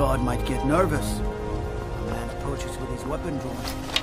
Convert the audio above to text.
guard might get nervous. A man approaches with his weapon drawn.